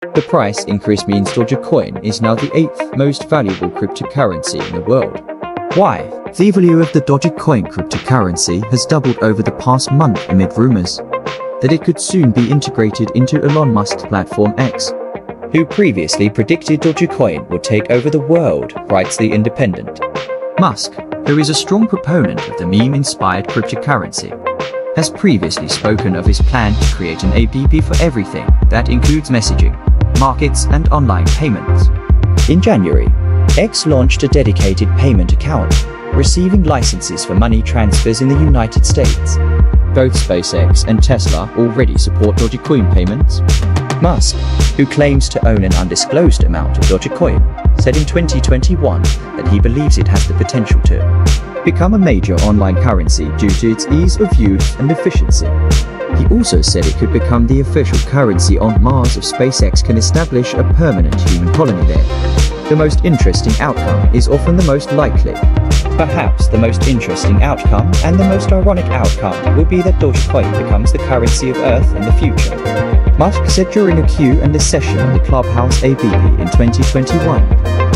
The price increase means Dogecoin is now the eighth most valuable cryptocurrency in the world. Why? The value of the Dogecoin cryptocurrency has doubled over the past month amid rumors that it could soon be integrated into Elon Musk's platform X, who previously predicted Dogecoin would take over the world, writes The Independent. Musk, who is a strong proponent of the meme-inspired cryptocurrency, has previously spoken of his plan to create an APP for everything that includes messaging, markets, and online payments. In January, X launched a dedicated payment account, receiving licenses for money transfers in the United States. Both SpaceX and Tesla already support Dogecoin payments. Musk, who claims to own an undisclosed amount of Dogecoin, said in 2021 that he believes it has the potential to become a major online currency due to its ease of use and efficiency. He also said it could become the official currency on Mars if SpaceX can establish a permanent human colony there. The most interesting outcome is often the most likely. Perhaps the most interesting outcome and the most ironic outcome will be that Dogecoin becomes the currency of Earth in the future. Musk said during a Q&A session on the Clubhouse APP in 2021